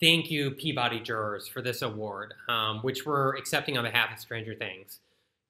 thank you, Peabody jurors, for this award, um, which we're accepting on behalf of Stranger Things.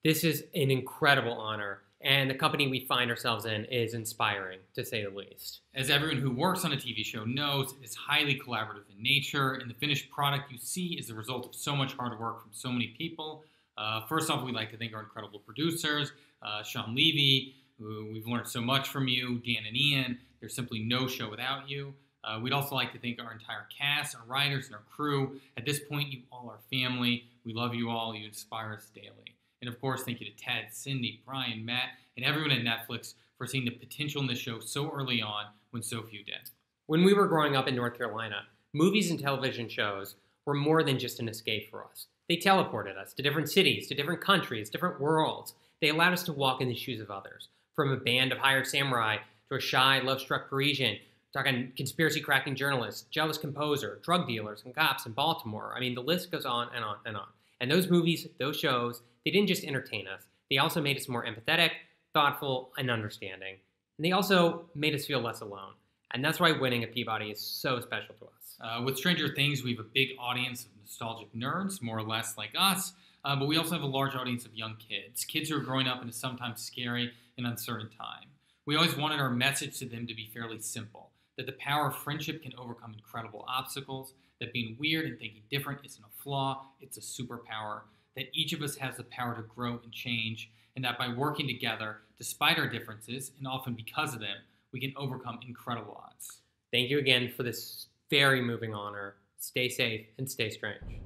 This is an incredible honor, and the company we find ourselves in is inspiring, to say the least. As everyone who works on a TV show knows, it is highly collaborative in nature, and the finished product you see is the result of so much hard work from so many people. Uh, first off, we'd like to thank our incredible producers, uh, Shawn Levy, who we've learned so much from you, Dan and Ian. There's simply no show without you. Uh, we'd also like to thank our entire cast, our writers, and our crew. At this point, you all are family. We love you all. You inspire us daily. And of course, thank you to Ted, Cindy, Brian, Matt, and everyone at Netflix for seeing the potential in this show so early on when so few did. When we were growing up in North Carolina, movies and television shows were more than just an escape for us. They teleported us to different cities, to different countries, different worlds. They allowed us to walk in the shoes of others. From a band of hired samurai to a shy, love struck Parisian, talking conspiracy cracking journalists, jealous composer, drug dealers, and cops in Baltimore. I mean, the list goes on and on and on. And those movies, those shows, they didn't just entertain us, they also made us more empathetic, thoughtful, and understanding. And they also made us feel less alone. And that's why winning a Peabody is so special to us. Uh, with Stranger Things, we have a big audience of nostalgic nerds, more or less like us, uh, but we also have a large audience of young kids, kids who are growing up in a sometimes scary and uncertain time. We always wanted our message to them to be fairly simple that the power of friendship can overcome incredible obstacles, that being weird and thinking different isn't a flaw, it's a superpower, that each of us has the power to grow and change, and that by working together, despite our differences, and often because of them, we can overcome incredible odds. Thank you again for this very moving honor. Stay safe and stay strange.